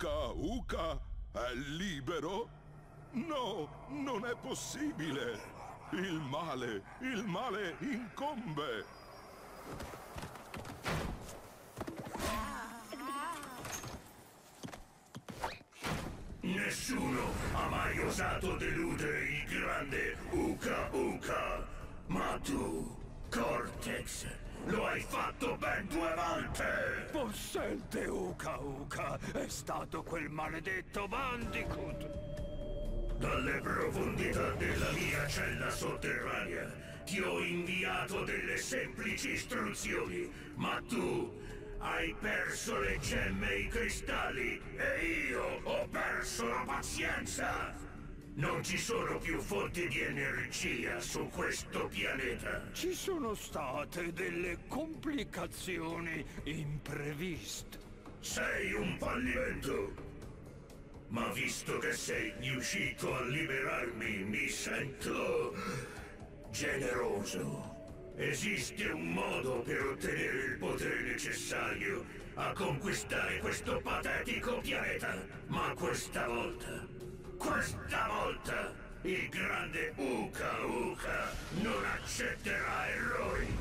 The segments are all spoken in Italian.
Uka, Uka, è libero? No, non è possibile. Il male, il male incombe. Nessuno ha mai osato deludere il grande Uka Uka. Ma tu, Cortex, lo hai fatto ben due volte! Possente Uka Uka è stato quel maledetto Bandicoot. Dalle profondità della mia cella sotterranea ti ho inviato delle semplici istruzioni, ma tu hai perso le gemme e i cristalli e io ho perso la pazienza! Non ci sono più fonti di energia su questo pianeta. Ci sono state delle complicazioni impreviste. Sei un fallimento. Ma visto che sei riuscito a liberarmi, mi sento generoso. Esiste un modo per ottenere il potere necessario a conquistare questo patetico pianeta. Ma questa volta, questa volta, il grande Uka Uka non accetterà errori.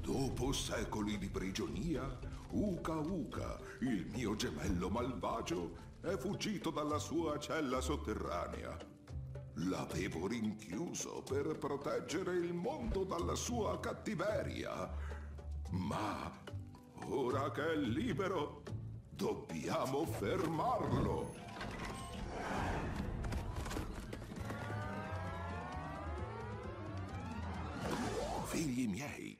Dopo secoli di prigionia, Uka Uka, il mio gemello malvagio, è fuggito dalla sua cella sotterranea. L'avevo rinchiuso per proteggere il mondo dalla sua cattiveria. Ma ora che è libero, dobbiamo fermarlo. Figli miei,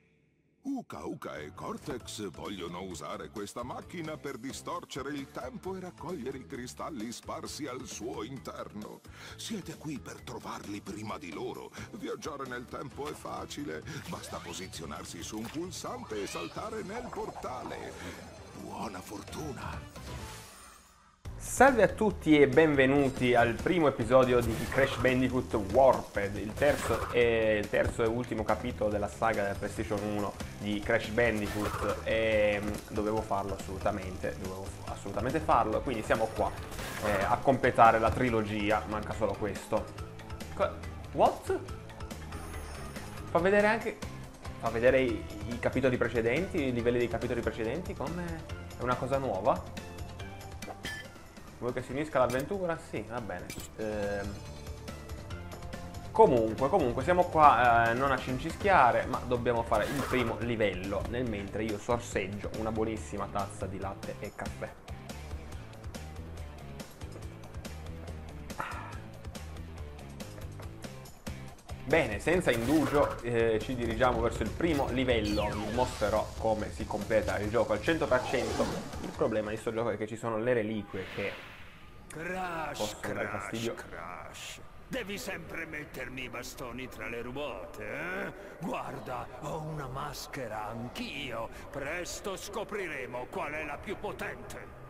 Uka Uka e Cortex vogliono usare questa macchina per distorcere il tempo e raccogliere i cristalli sparsi al suo interno. Siete qui per trovarli prima di loro. Viaggiare nel tempo è facile. Basta posizionarsi su un pulsante e saltare nel portale. Buona fortuna! Salve a tutti e benvenuti al primo episodio di Crash Bandicoot Warped, il terzo e, il terzo e ultimo capitolo della saga della PlayStation 1 di Crash Bandicoot e mm, dovevo farlo assolutamente, dovevo assolutamente farlo, quindi siamo qua eh, a completare la trilogia, manca solo questo. What? Fa vedere anche... fa vedere i, i capitoli precedenti, i livelli dei capitoli precedenti, come... è una cosa nuova? Vuoi che si finisca l'avventura? Sì, va bene. Ehm... Comunque, comunque, siamo qua eh, non a cincischiare, ma dobbiamo fare il primo livello, nel mentre io sorseggio una buonissima tazza di latte e caffè. Bene, senza indugio eh, ci dirigiamo verso il primo livello, vi mostrerò come si completa il gioco al 100%. Il problema di questo gioco è che ci sono le reliquie che Crash, possono dare fastidio. crash. Devi sempre mettermi i bastoni tra le ruote, eh? Guarda, ho una maschera anch'io. Presto scopriremo qual è la più potente.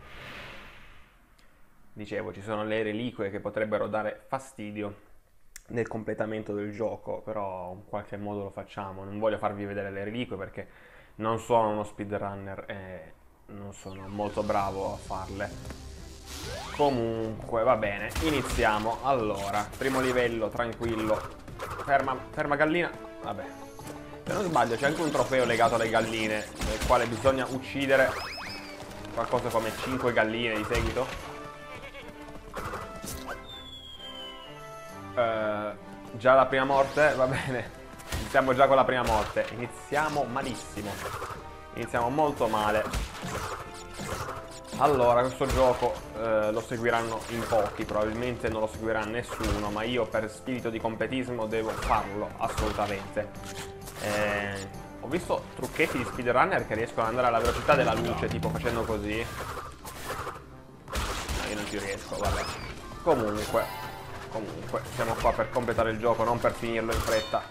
Dicevo, ci sono le reliquie che potrebbero dare fastidio nel completamento del gioco, però in qualche modo lo facciamo. Non voglio farvi vedere le reliquie perché non sono uno speedrunner e non sono molto bravo a farle. Comunque, va bene, iniziamo. Allora, primo livello, tranquillo. Ferma, ferma gallina. Vabbè. Se non sbaglio c'è anche un trofeo legato alle galline, nel quale bisogna uccidere qualcosa come 5 galline di seguito. Eh, già la prima morte, va bene. Iniziamo già con la prima morte. Iniziamo malissimo. Iniziamo molto male. Allora, questo gioco eh, lo seguiranno in pochi, probabilmente non lo seguirà nessuno, ma io per spirito di competismo devo farlo, assolutamente. Eh, ho visto trucchetti di speedrunner che riescono ad andare alla velocità della luce, tipo facendo così. No, io non ci riesco, vabbè. Comunque, comunque, siamo qua per completare il gioco, non per finirlo in fretta.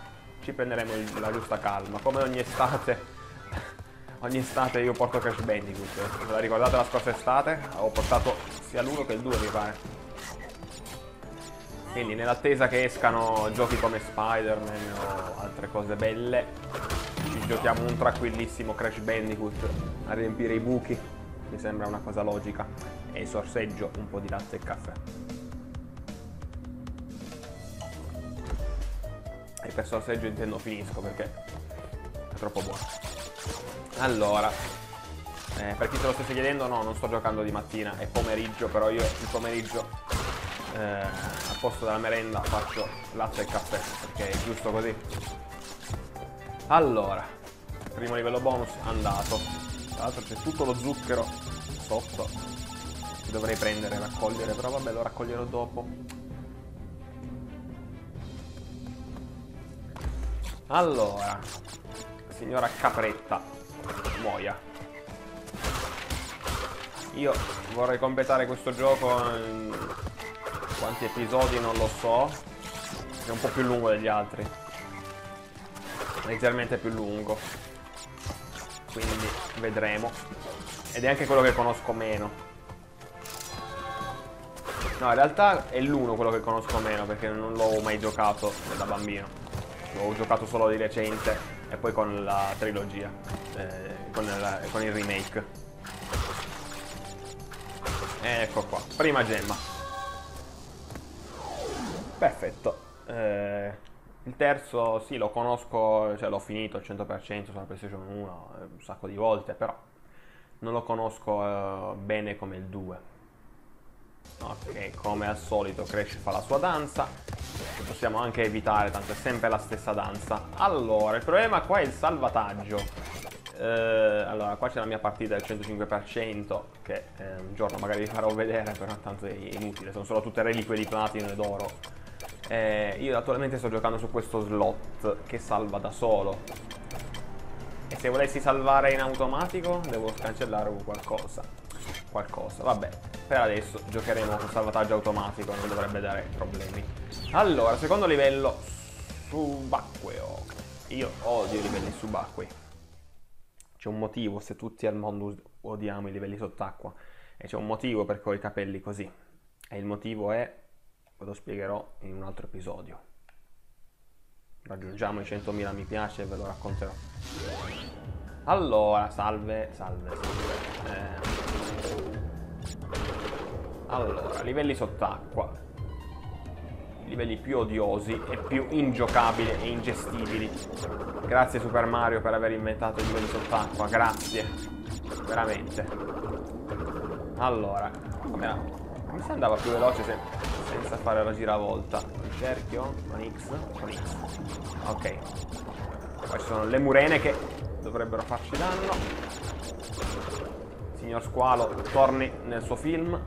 Ci prenderemo il- la giusta calma, come ogni estate Ogni estate io porto Crash Bandicoot. Ve la ricordate la scorsa estate? Ho portato sia l'uno che il 2 mi pare. Quindi nell'attesa che escano giochi come Spider-Man o altre cose belle, ci giochiamo un tranquillissimo Crash Bandicoot a riempire i buchi. Mi sembra una cosa logica. E sorseggio un po' di latte e caffè. E per sorseggio intendo finisco perché è troppo buono. Allora, eh, per chi se lo stesse chiedendo, no, non sto giocando di mattina, è pomeriggio, però io il pomeriggio eh, al posto della merenda faccio latte e caffè, perché è giusto così. Allora, primo livello bonus andato. Tra l'altro c'è tutto lo zucchero sotto che dovrei prendere e raccogliere, però vabbè lo raccoglierò dopo. Allora, signora Capretta, muoia. Io vorrei completare questo gioco in quanti episodi non lo so. È un po' più lungo degli altri. Leggermente più lungo. Quindi vedremo. Ed è anche quello che conosco meno. No, in realtà è l'uno quello che conosco meno perché non l'ho mai giocato da bambino. L'ho giocato solo di recente e poi con la trilogia, eh, con, la, con, il remake. Ecco qua, prima gemma. Perfetto. Eh, il terzo, sì, lo conosco, cioè l'ho finito al 100% sulla PlayStation 1 eh, un sacco di volte, però non lo conosco eh, bene come il 2. Ok, come al solito Crash fa la sua danza, possiamo anche evitare, tanto è sempre la stessa danza. Allora, il problema qua è il salvataggio. Eh, allora, qua c'è la mia partita del 105%, che eh, un giorno magari vi farò vedere, però tanto è inutile, sono solo tutte reliquie di platino ed oro. Eh, io attualmente sto giocando su questo slot che salva da solo. E se volessi salvare in automatico devo cancellare qualcosa. Qualcosa, vabbè per adesso giocheremo con salvataggio automatico, non dovrebbe dare problemi. Allora, secondo livello subacqueo. Io odio i livelli subacquei. C'è un motivo se tutti al mondo odiamo i livelli sott'acqua. E c'è un motivo per cui ho i capelli così. E il motivo è, ve lo spiegherò in un altro episodio. Raggiungiamo i 100.000 mi piace e ve lo racconterò. Allora, salve, salve, salve. Eh, allora, livelli sott'acqua. Livelli più odiosi e più ingiocabili e ingestibili. Grazie Super Mario per aver inventato i livelli sott'acqua, grazie. Veramente. Allora, come mi si andava più veloce se, senza fare la giravolta. Il cerchio con X, con X. Ok. Poi ci sono le murene che dovrebbero farci danno. Signor Squalo, torni nel suo film.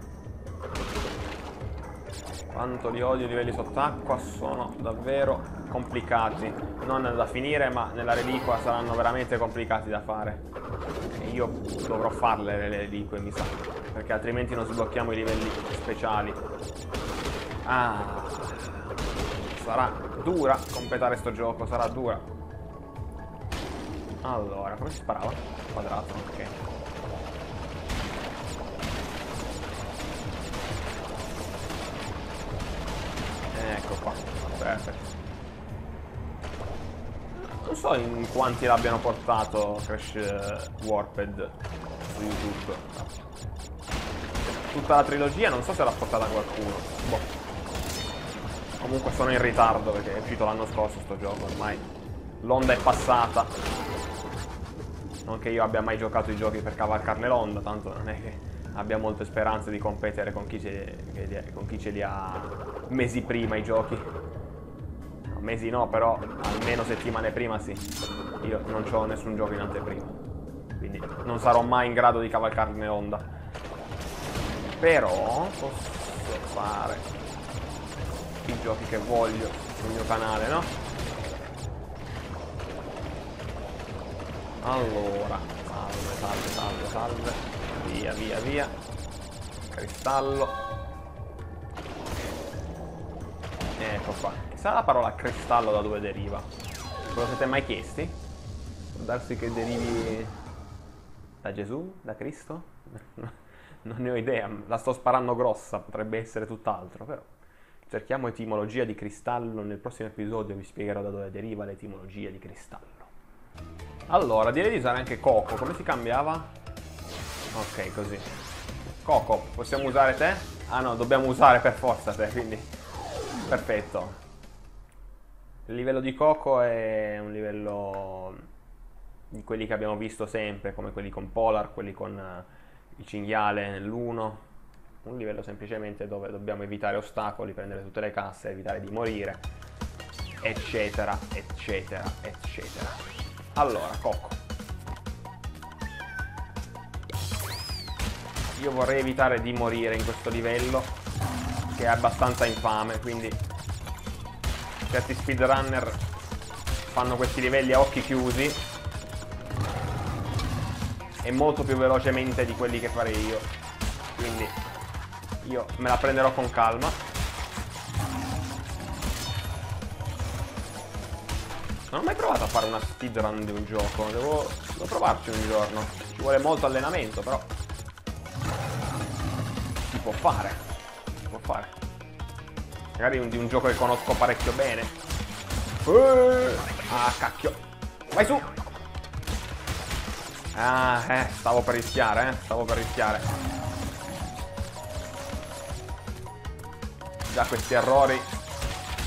Quanto li odio i livelli sott'acqua, sono davvero complicati. Non da finire, ma nella reliquia saranno veramente complicati da fare. E io dovrò farle le reliquie, mi sa. Perché altrimenti non sblocchiamo i livelli speciali. Ah, sarà dura completare sto gioco, sarà dura. Allora, come si sparava? Quadrato, ok. So in quanti l'abbiano portato Crash eh, Warped su YouTube. Tutta la trilogia non so se l'ha portata qualcuno. Boh. Comunque sono in ritardo perché è uscito l'anno scorso sto gioco, ormai l'onda è passata. Non che io abbia mai giocato i giochi per cavalcarne l'onda, tanto non è che abbia molte speranze di competere con chi, ce, con chi ce li ha mesi prima i giochi. Mesi no, però almeno settimane prima sì. Io non ho nessun gioco in anteprima. Quindi non sarò mai in grado di cavalcarne onda. Però posso fare i giochi che voglio sul mio canale, no? Allora, salve, salve, salve, salve. Via, via, via. Cristallo. Ecco qua. Chissà la parola cristallo da dove deriva. Ve lo siete mai chiesti? Può darsi che derivi Da Gesù? Da Cristo? non ne ho idea, la sto sparando grossa, potrebbe essere tutt'altro, però. Cerchiamo etimologia di cristallo, nel prossimo episodio vi spiegherò da dove deriva l'etimologia di cristallo. Allora, direi di usare anche Coco, come si cambiava? Ok, così. Coco, possiamo usare te? Ah no, dobbiamo usare per forza te, quindi... Perfetto. Il livello di Coco è un livello di quelli che abbiamo visto sempre, come quelli con Polar, quelli con uh, il cinghiale nell'1. Un livello semplicemente dove dobbiamo evitare ostacoli, prendere tutte le casse, evitare di morire, eccetera, eccetera, eccetera. Allora, Coco. Io vorrei evitare di morire in questo livello, che è abbastanza infame, quindi certi speedrunner fanno questi livelli a occhi chiusi. E molto più velocemente di quelli che farei io. Quindi io me la prenderò con calma. Non ho mai provato a fare una speedrun di un gioco. Devo, devo provarci un giorno. Ci vuole molto allenamento però si può fare. Si può fare magari di un gioco che conosco parecchio bene ah cacchio vai su Ah, eh, stavo per rischiare, eh, stavo per rischiare. Già questi errori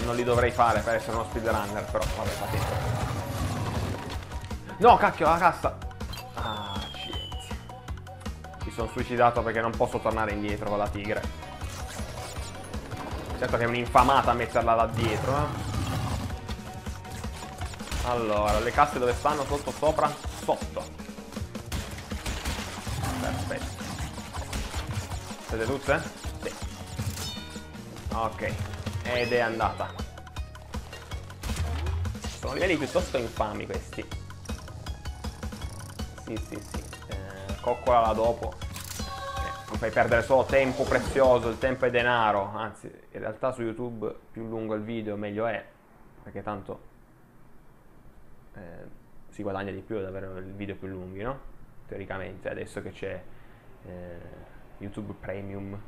non li dovrei fare per essere uno speedrunner, però vabbè, fatto. No, cacchio, la cassa! Ah, accidenti. Mi sono suicidato perché non posso tornare indietro con la tigre. Certo che è un'infamata metterla là dietro, eh. Allora, le casse dove stanno? Sotto, sopra? Sotto. Perfetto. Siete tutte? Sì. Ok. Ed è andata. Sono livelli piuttosto infami questi. Sì, sì, sì. Eh, coccolala dopo. Eh, mi fai perdere solo tempo prezioso, il tempo è denaro. Anzi, in realtà su YouTube più lungo il video meglio è. Perché tanto eh, si guadagna di più ad avere il video più lunghi, no? teoricamente, adesso che c'è eh, YouTube Premium.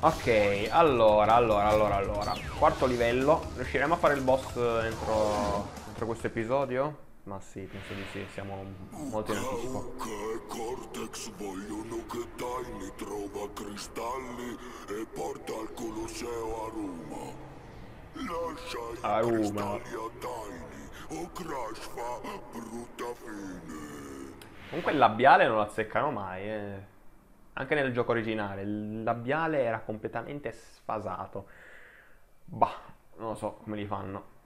Ok, allora, allora, allora, allora. Quarto livello. Riusciremo a fare il boss entro, entro questo episodio? Ma sì, penso di sì, siamo molto in anticipo. Ok, Cortex vogliono che Tiny trova cristalli e porta al Colosseo a Roma. Lascia i Aruma. cristalli a Tiny o Crash fa brutta fine. Comunque il labiale non lo azzeccano mai, eh. Anche nel gioco originale, il labiale era completamente sfasato. Bah, non lo so come li fanno.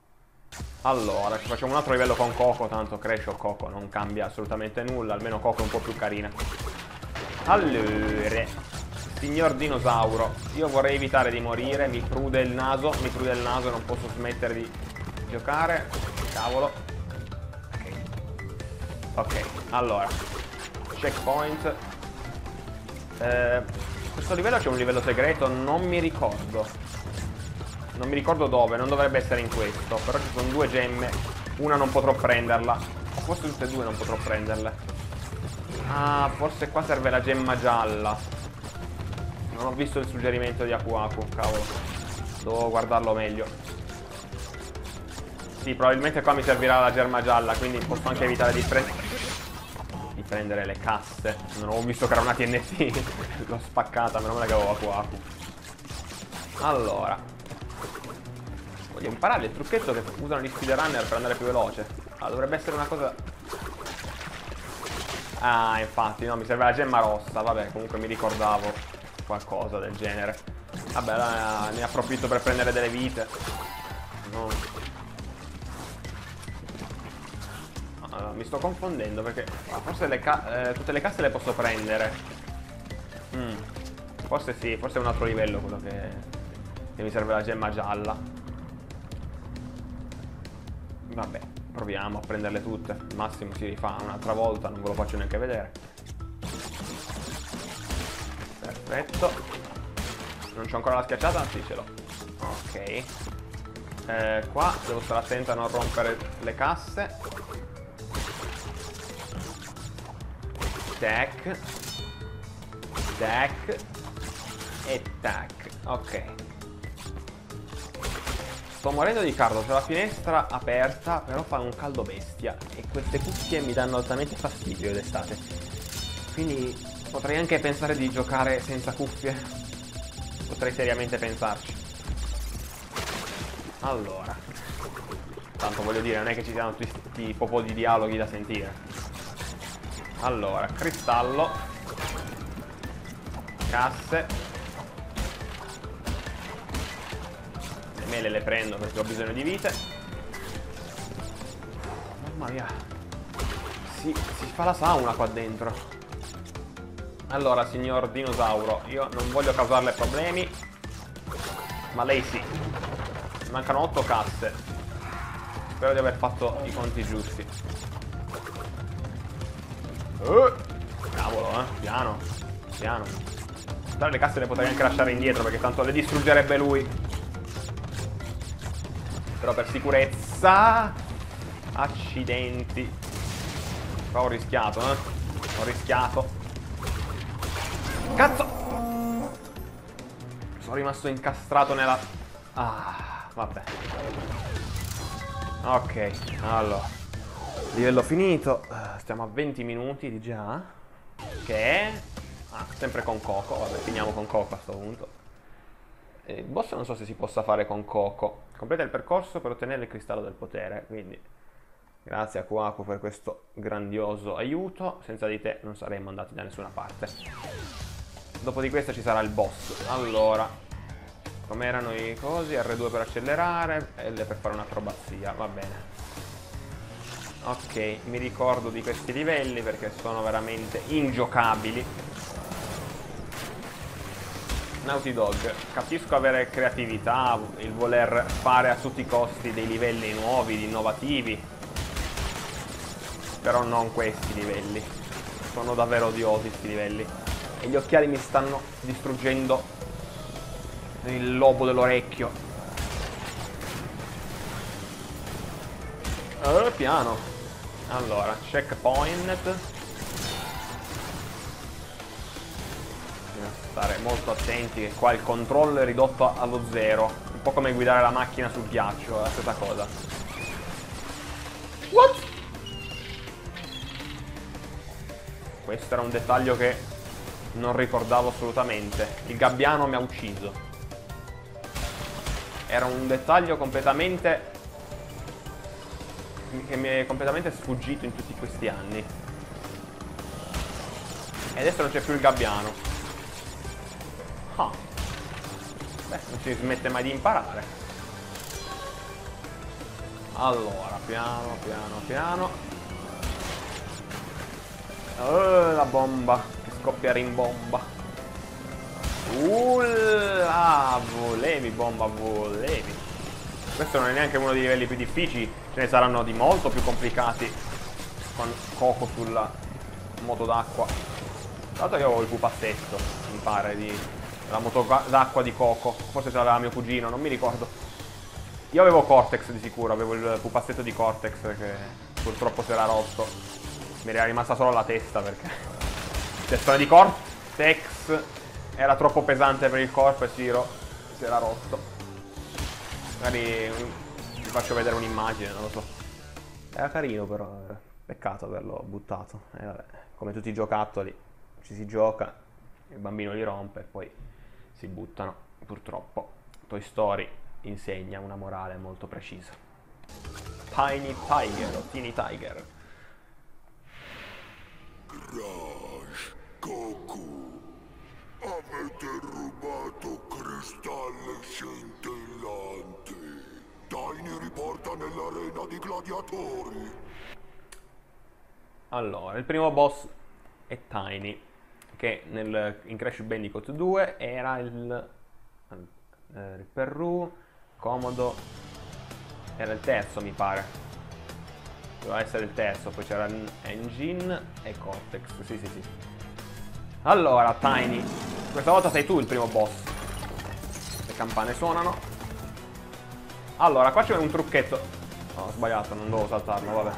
Allora, ci facciamo un altro livello con Coco, tanto Crash Coco non cambia assolutamente nulla, almeno Coco è un po' più carina. Allora, signor dinosauro, io vorrei evitare di morire, mi prude il naso, mi prude il naso, non posso smettere di giocare. Cavolo. Ok, allora. Checkpoint. Eh, questo livello c'è un livello segreto, non mi ricordo. Non mi ricordo dove, non dovrebbe essere in questo. Però ci sono due gemme. Una non potrò prenderla. Forse tutte e due non potrò prenderle. Ah, forse qua serve la gemma gialla. Non ho visto il suggerimento di Aku Aku, cavolo. Devo guardarlo meglio. Sì, probabilmente qua mi servirà la gemma gialla, quindi posso anche evitare di prendere di prendere le casse. Non ho visto che era una TNT. L'ho spaccata, meno male che avevo Aku Aku. Allora. Voglio imparare il trucchetto che usano gli speedrunner per andare più veloce. Ah, dovrebbe essere una cosa... Ah, infatti, no, mi serve la gemma rossa. Vabbè, comunque mi ricordavo qualcosa del genere. Vabbè, allora ne approfitto per prendere delle vite. No. Allora, mi sto confondendo perché forse le eh, tutte le casse le posso prendere. Mm. Forse sì, forse è un altro livello quello che, che mi serve la gemma gialla. Proviamo a prenderle tutte. Al massimo si rifà un'altra volta, non ve lo faccio neanche vedere. Perfetto. Non c'ho ancora la schiacciata? Sì, ce l'ho. Ok. Eh, qua devo stare attento a non rompere le casse tac, tac e tac. Ok. Sto morendo di caldo, c'è la finestra aperta, però fa un caldo bestia e queste cuffie mi danno altamente fastidio d'estate. Quindi potrei anche pensare di giocare senza cuffie. Potrei seriamente pensarci. Allora. Tanto voglio dire, non è che ci siano tutti questi popò di dialoghi da sentire. Allora, cristallo. Casse. Mele le prendo perché ho bisogno di vite. Mamma mia. Si, si fa la sauna qua dentro. Allora, signor dinosauro, io non voglio causarle problemi. Ma lei sì. Mancano 8 casse. Spero di aver fatto i conti giusti. Uh, cavolo, eh. Piano. Piano. Tra le casse le potrei anche lasciare indietro perché tanto le distruggerebbe lui. Però per sicurezza... Accidenti. Qua ho rischiato, eh. Ho rischiato. Cazzo! Sono rimasto incastrato nella... Ah, vabbè. Ok, allora. Livello finito. Eh, stiamo a 20 minuti di già. Che è... Ah, sempre con Coco. Vabbè, finiamo con Coco a questo punto. Il boss non so se si possa fare con Coco. Completa il percorso per ottenere il cristallo del potere, quindi grazie a Kuaku per questo grandioso aiuto. Senza di te non saremmo andati da nessuna parte. Dopo di questo ci sarà il boss. Allora, com'erano i cosi? R2 per accelerare, L per fare un'acrobazia, va bene. Ok, mi ricordo di questi livelli perché sono veramente ingiocabili. Naughty Dog, capisco avere creatività, il voler fare a tutti i costi dei livelli nuovi, innovativi, però non questi livelli. Sono davvero odiosi questi livelli. E gli occhiali mi stanno distruggendo il lobo dell'orecchio. Uh, piano. Allora, checkpoint. Stare molto attenti che qua il controllo è ridotto allo zero. Un po' come guidare la macchina sul ghiaccio, è la stessa cosa. What? Questo era un dettaglio che non ricordavo assolutamente. Il gabbiano mi ha ucciso. Era un dettaglio completamente... che mi è completamente sfuggito in tutti questi anni. E adesso non c'è più il gabbiano. Ah. Beh, non si smette mai di imparare. Allora, piano, piano, piano. Oh, la bomba, che scoppia rimbomba. Ulla, volevi bomba, volevi. Questo non è neanche uno dei livelli più difficili, ce ne saranno di molto più complicati con Coco sulla moto d'acqua. L'altro io ho il pupazzetto, mi pare, di la moto d'acqua di Coco. Forse c'era mio cugino, non mi ricordo. Io avevo Cortex di sicuro, avevo il pupazzetto di Cortex che purtroppo si era rotto. Mi era rimasta solo la testa perché... Testone di Cortex era troppo pesante per il corpo e si, si era rotto. Magari vi faccio vedere un'immagine, non lo so. Era carino però, eh. peccato averlo buttato. Eh, come tutti i giocattoli, ci si gioca, il bambino li rompe e poi si buttano, purtroppo. Toy Story insegna una morale molto precisa. Tiny Tiger o Teeny Tiger. Crash, Goku, avete rubato cristalli scintillanti. Tiny riporta nell'arena di gladiatori. Allora, il primo boss è Tiny che nel, in Crash Bandicoot 2 era il, eh, il Perù, Comodo, era il terzo mi pare. Doveva essere il terzo, poi c'era Engine e Cortex, sì sì sì. Allora, Tiny, questa volta sei tu il primo boss. Le campane suonano. Allora, qua c'è un trucchetto. No, ho sbagliato, non dovevo saltarlo, vabbè.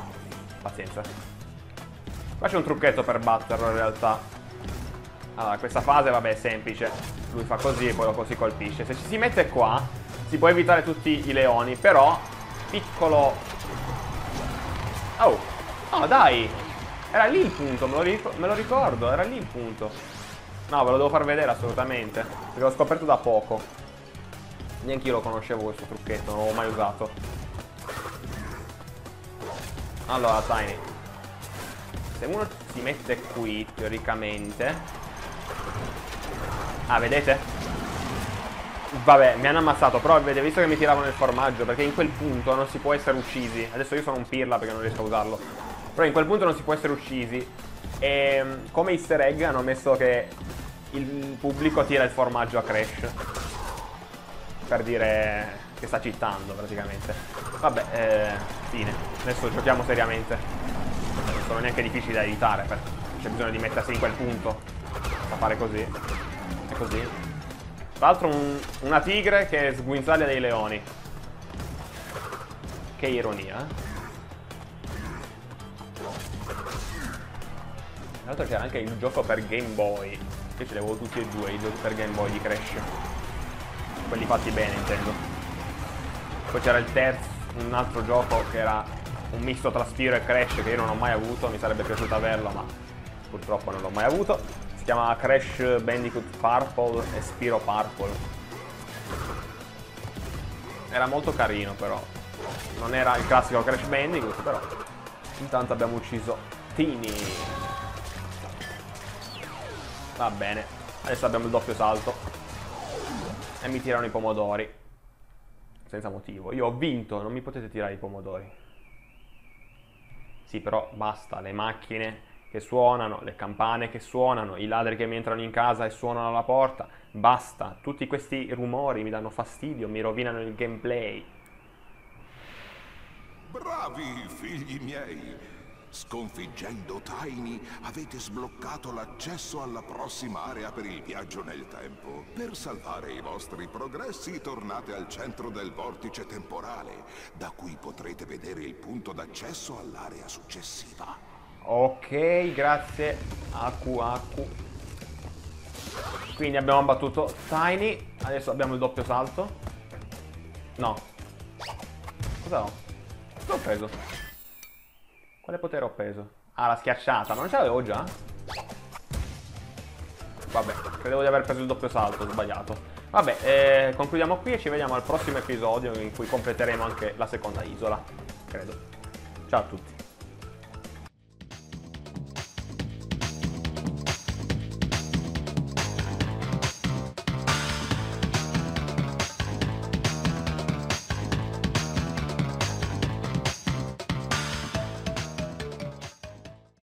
Pazienza. Qua c'è un trucchetto per batterlo in realtà. Allora, questa fase, vabbè, è semplice. Lui fa così e poi lo così colpisce. Se ci si mette qua, si può evitare tutti i leoni, però... Piccolo... Oh! Oh, dai! Era lì il punto, me lo, me lo ricordo, era lì il punto. No, ve lo devo far vedere assolutamente. Perché l'ho scoperto da poco. Neanche io lo conoscevo questo trucchetto, non l'ho mai usato. Allora, Tiny. Se uno si mette qui, teoricamente... Ah, vedete? Vabbè, mi hanno ammazzato, però avete visto che mi tiravano il formaggio, perché in quel punto non si può essere uccisi. Adesso io sono un pirla perché non riesco a usarlo. Però in quel punto non si può essere uccisi. E come easter egg hanno messo che il pubblico tira il formaggio a Crash. Per dire che sta cittando praticamente. Vabbè, eh, fine. Adesso giochiamo seriamente. Non sono neanche difficili da evitare, c'è bisogno di mettersi in quel punto. Da fare così. Così. Tra l'altro un, una tigre che sguinzaglia dei leoni. Che ironia. Tra l'altro c'era anche il gioco per Game Boy. Io ce li avevo tutti e due i giochi per Game Boy di Crash. Quelli fatti bene intendo. Poi c'era il terzo, un altro gioco che era un misto tra Spiro e Crash che io non ho mai avuto, mi sarebbe piaciuto averlo ma purtroppo non l'ho mai avuto chiama Crash Bandicoot Purple e Spiro Purple. Era molto carino però. Non era il classico Crash Bandicoot, però. Intanto abbiamo ucciso Tini. Va bene. Adesso abbiamo il doppio salto. E mi tirano i pomodori. Senza motivo. Io ho vinto, non mi potete tirare i pomodori. Sì, però basta, le macchine che suonano, le campane che suonano, i ladri che mi entrano in casa e suonano alla porta. Basta, tutti questi rumori mi danno fastidio, mi rovinano il gameplay. Bravi, figli miei! Sconfiggendo Tiny avete sbloccato l'accesso alla prossima area per il viaggio nel tempo. Per salvare i vostri progressi tornate al centro del vortice temporale, da cui potrete vedere il punto d'accesso all'area successiva. Ok, grazie AQAQ. Quindi abbiamo battuto Tiny. Adesso abbiamo il doppio salto. No. Cosa ho? Cosa ho preso? Quale potere ho preso? Ah, la schiacciata. Ma non ce l'avevo già? Vabbè, credevo di aver preso il doppio salto, ho sbagliato. Vabbè, eh, concludiamo qui e ci vediamo al prossimo episodio in cui completeremo anche la seconda isola. Credo. Ciao a tutti.